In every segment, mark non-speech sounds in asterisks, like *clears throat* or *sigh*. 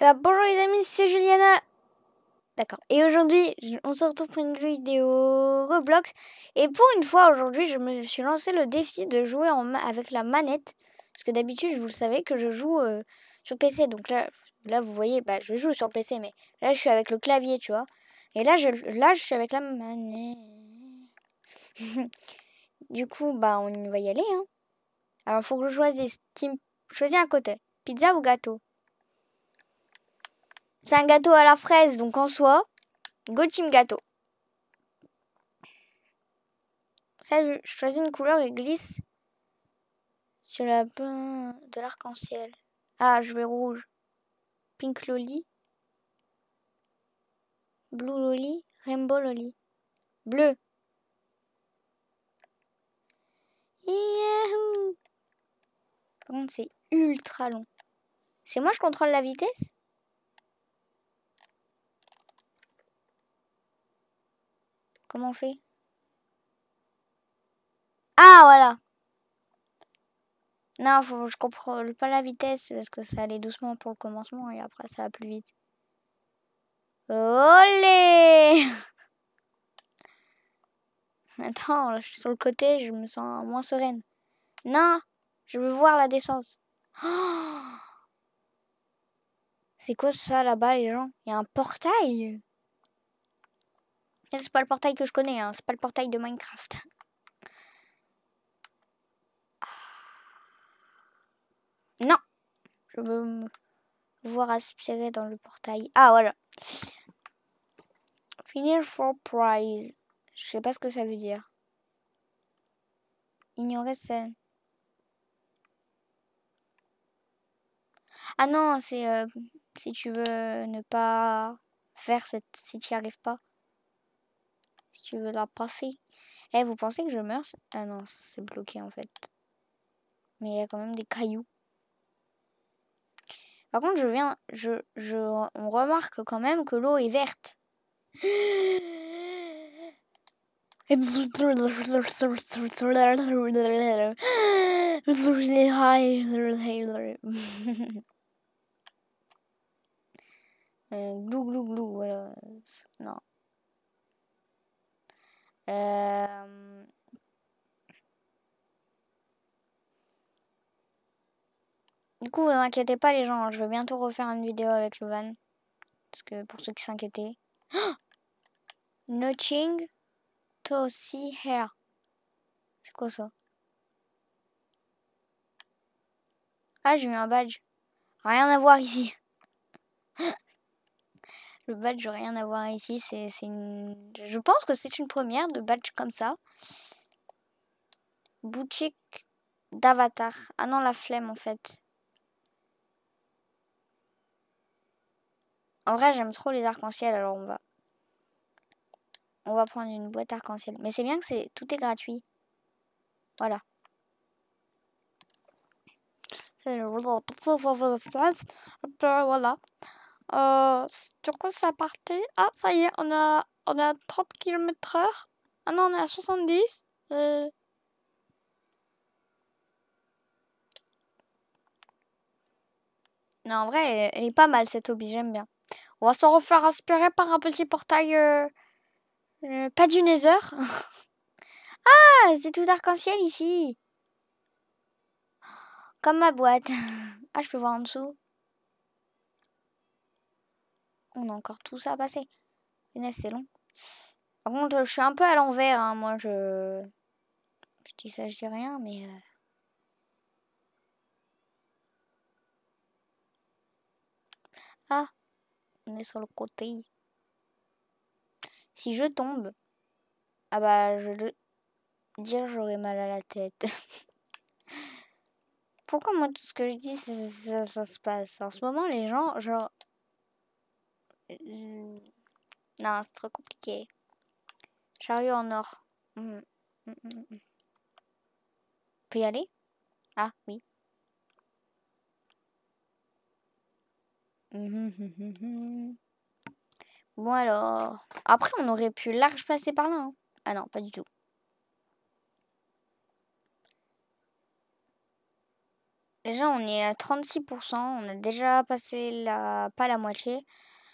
Bonjour les amis, c'est Juliana. D'accord. Et aujourd'hui, on se retrouve pour une vidéo Roblox. Et pour une fois, aujourd'hui, je me suis lancé le défi de jouer en avec la manette. Parce que d'habitude, vous le savez, que je joue euh, sur PC. Donc là, là, vous voyez, bah, je joue sur PC, mais là, je suis avec le clavier, tu vois. Et là, je, là, je suis avec la manette. *laughs* du coup, bah, on va y aller. Hein. Alors, faut que je choisisse. Un côté. Pizza ou gâteau? C'est un gâteau à la fraise, donc en soi, go team gâteau. Ça, je choisis une couleur et glisse sur la de l'arc-en-ciel. Ah, je vais rouge. Pink loli. Blue loli. Rainbow loli. Bleu. Yahoo Par contre, c'est ultra long. C'est moi je contrôle la vitesse? Comment on fait? Ah, voilà. Non, faut, je comprends pas la vitesse parce que ça allait doucement pour le commencement et après ça va plus vite. Olé *laughs* Attends, je suis sur le côté, je me sens moins sereine. Non, je veux voir la descente. *gasps* C'est quoi ça là-bas les gens? Il y a un portail? C'est pas le portail que je connais, hein. c'est pas le portail de Minecraft. Non, je veux me voir aspirer dans le portail. Ah voilà. Finish for prize. Je sais pas ce que ça veut dire. Ignorer scène. Ah non, c'est euh, si tu veux ne pas faire cette si tu n'y arrives pas. Tu veux la passer. Eh, vous pensez que je meurs? Ah non, c'est bloqué en fait. Mais il y a quand même des cailloux. Par contre, je viens, je, je, on remarque quand même que l'eau est verte. *laughs* euh, glou glou glou, voilà. Non. Euh, du coup, vous inquiétez pas les gens, je vais bientôt refaire une vidéo avec le van. Parce que pour ceux qui s'inquiétaient. Nothing to see here. C'est quoi ça? Ah, j'ai eu un badge. Rien à voir ici. Le badge, rien à voir ici. C'est une... Je pense que c'est une première de badge comme ça. Boutique d'avatar. Ah non, la flemme en fait. En vrai, j'aime trop les arcs-en-ciel, alors on va... On va prendre une boîte arc-en-ciel. Mais c'est bien que c'est tout est gratuit. Voilà. *laughs* Voilà. Euh, du coup, c'est parti. Ah, ça y est, on a, on a 30 km heure. Ah non, on est à 70. Euh... Non, en vrai, elle, est pas mal cette hobby, j'aime bien. On va se refaire aspirer par un petit portail... Euh, euh, pas du Nether. *laughs* ah, c'est tout arc-en-ciel ici. Comme ma boîte. *laughs* ah, je peux voir en dessous. On a encore tout ça à passer. c'est long. Par contre, je suis un peu à l'envers. Hein. Moi, je... Je dis ça, rien, mais... Euh. Ah On est sur le côté. Si je tombe... Ah bah, je veux dire j'aurais mal à la tête. *laughs* Pourquoi moi tout ce que je dis ça, ça, se passe? En ce moment les gens genre non, c'est trop compliqué. Chariot en or. Mmh. Mmh, mmh, peut y aller? Ah, oui. Bon alors. Après, on aurait pu large passer par là. Hein. Ah non, pas du tout. Déjà, on est à 36%. On a déjà passé la... pas la moitié.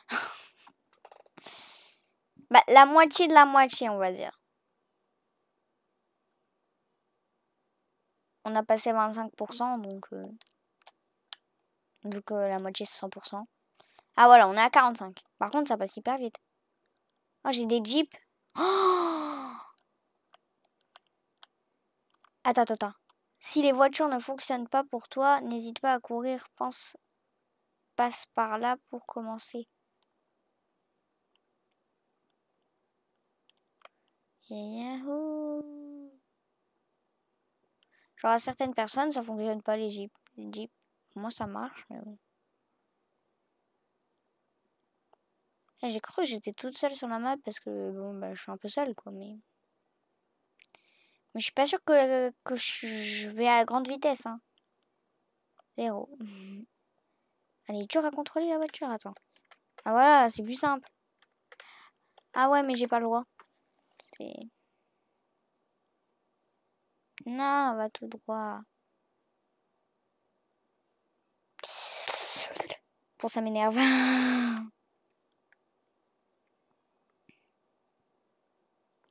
*laughs* bah, la moitié de la moitié, on va dire. On a passé 25%, donc... Euh, vu que la moitié, c'est 100%. Ah, voilà, on est à 45. Par contre, ça passe hyper vite. Oh, j'ai des jeeps. *gasps* attends, attends, attends. Si les voitures ne fonctionnent pas pour toi, n'hésite pas à courir. Pense, passe par là pour commencer. Yahoo! Genre à certaines personnes, ça fonctionne pas les jeeps. Les jeeps. Moi, ça marche, mais bon. J'ai cru que j'étais toute seule sur la map parce que bon, bah, je suis un peu seule, quoi, mais. Mais je suis pas sûre que, que je vais à grande vitesse. Hein. Zéro. *laughs* Allez, tu à contrôler la voiture, attends. Ah voilà, c'est plus simple. Ah ouais, mais j'ai pas le droit. Non, va tout droit. Pour ça m'énerve.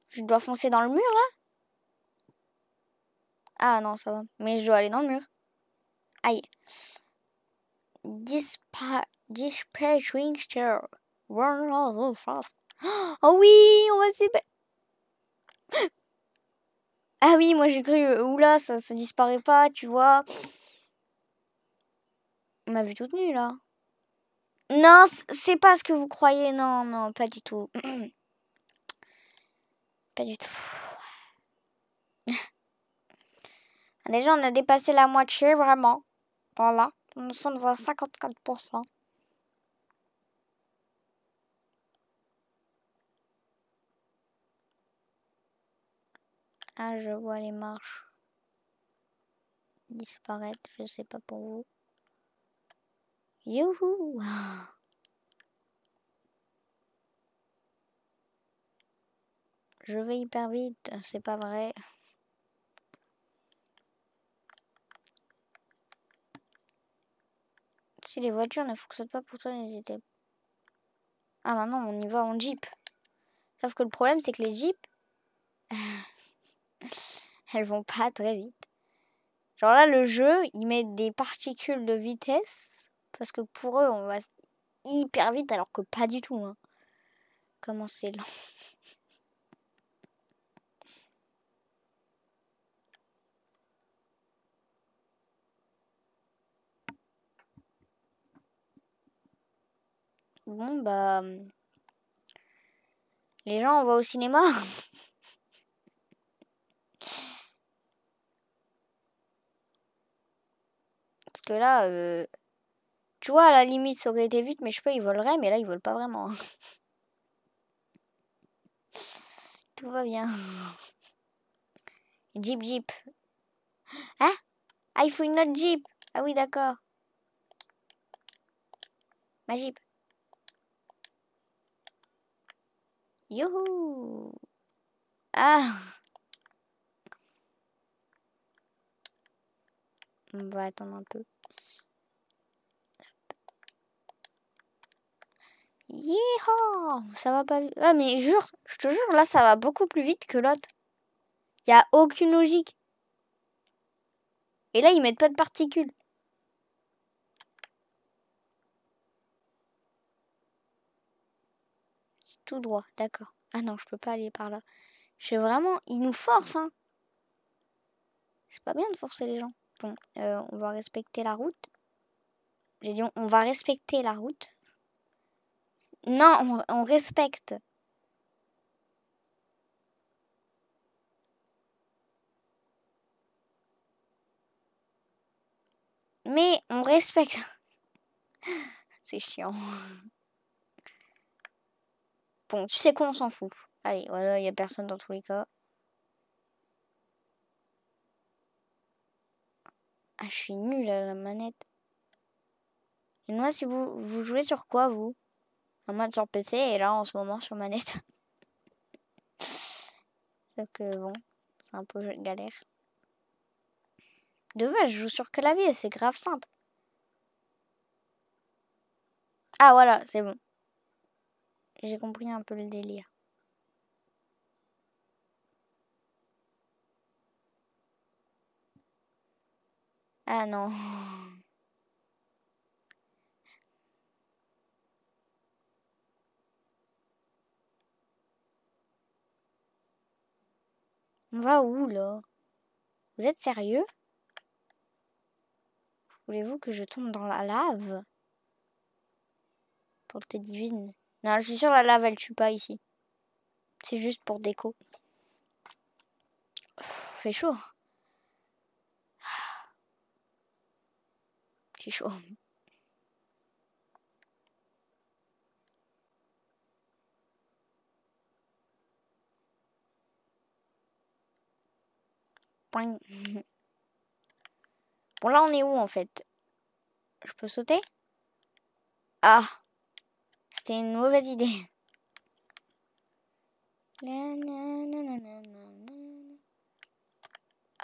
Je dois foncer dans le mur là? Ah non, ça va. Mais je dois aller dans le mur. Aïe. Dispatching chair. *gasps* Oh oui, on va s'y... Ah oui, moi j'ai cru, euh, oula, ça, ça disparaît pas, tu vois. On m'a vu toute nue là. Non, c'est pas ce que vous croyez, non, non, pas du tout. *clears throat* Pas du tout. *laughs* Déjà, on a dépassé la moitié, vraiment. Voilà. Nous sommes à 54%. Ah, je vois les marches disparaître. Je sais pas pour vous. Youhou Je vais hyper vite, c'est pas vrai. Si les voitures ne fonctionnent pas pour toi, n'hésitez pas. Ah maintenant on y va en jeep. Sauf que le problème c'est que les jeeps, *laughs* elles vont pas très vite. Genre là le jeu, il met des particules de vitesse. Parce que pour eux on va hyper vite alors que pas du tout. Hein. Comment c'est lent. *laughs* Bon, bah. Les gens, on va au cinéma. *laughs* Parce que là, euh, tu vois, à la limite, ça aurait été vite, mais je peux, ils voleraient, mais là, ils volent pas vraiment. *laughs* Tout va bien. *laughs* Jeep, Jeep. Hein? Ah, il faut une autre Jeep. Ah oui, d'accord. Ma Jeep. Youhou Ah On va attendre un peu. Yeehaw Ça va pas... Ah mais jure, je te jure, là ça va beaucoup plus vite que l'autre. Il a aucune logique. Et là, ils mettent pas de particules. tout droit, d'accord. Ah non, je peux pas aller par là. Je vraiment, ils nous forcent, hein. C'est pas bien de forcer les gens. Bon, euh, on va respecter la route. J'ai dit, on, va respecter la route. Non, on, on respecte. Mais on respecte. *laughs* C'est chiant. Bon, tu sais quoi, on s'en fout. Allez, voilà, il n'y a personne dans tous les cas. Ah, je suis nulle à la manette. Et moi, si vous, vous jouez sur quoi, vous? En mode sur PC et là, en ce moment, sur manette. Donc, *laughs* bon, c'est un peu galère. De vrai, je joue sur clavier, c'est grave simple. Ah voilà, c'est bon. J'ai compris un peu le délire. Ah non. On va où là? Vous êtes sérieux? Voulez-vous que je tombe dans la lave? Pour le divine. Non, je suis sûre la lave elle tue pas ici. C'est juste pour déco. fait chaud. Chaud. Bon, là, on est où, en fait? Je peux sauter? Ah! C'était une mauvaise idée. *laughs*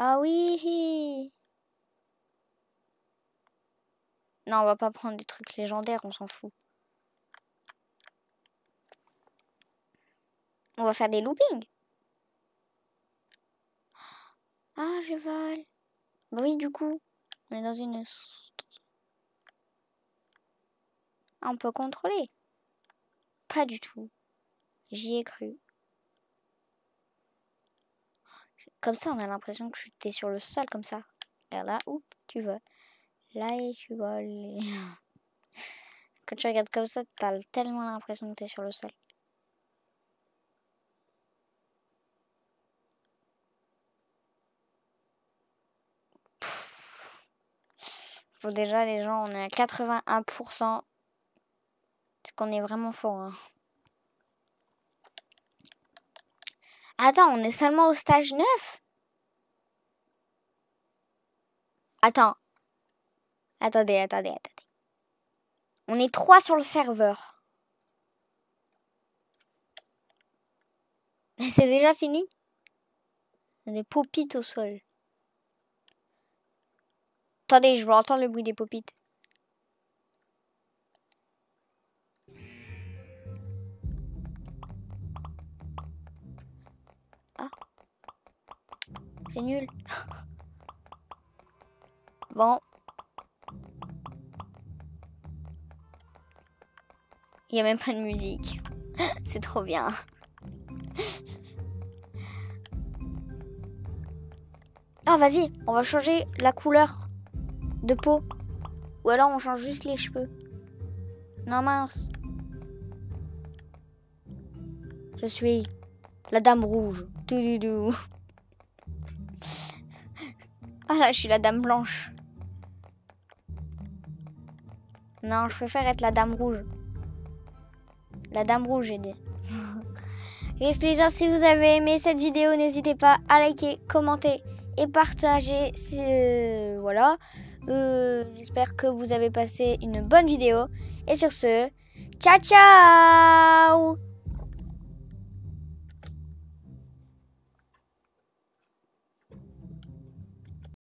Ah oui Non, on va pas prendre des trucs légendaires, on s'en fout. On va faire des loopings. Ah, je vole. Bah oui, du coup, on est dans une... Ah, on peut contrôler. Pas du tout. J'y ai cru. Comme ça, on a l'impression que tu es sur le sol, comme ça. Et là, oups, tu voles. Là, et tu voles. *laughs* Quand tu regardes comme ça, tu as tellement l'impression que tu es sur le sol. Bon, déjà, les gens, on est à 81%. C'est qu'on est vraiment fort. Hein. Attends, on est seulement au stage 9 Attends. Attendez, attendez, attendez. On est 3 sur le serveur. *laughs* C'est déjà fini? Des popites au sol. Attendez, je veux entendre le bruit des popites. Ah. C'est nul. *laughs* bon. Il n'y a même pas de musique. *laughs* C'est trop bien. Ah, vas-y, on va changer la couleur de peau. Ou alors on change juste les cheveux. Non mince. Je suis la dame rouge. Ah là, je suis la dame blanche. Non, je préfère être la dame rouge. La dame rouge, j'ai dit. Et si vous avez aimé cette vidéo, n'hésitez pas à liker, commenter et partager. Voilà. Euh, j'espère que vous avez passé une bonne vidéo. Et sur ce, ciao ciao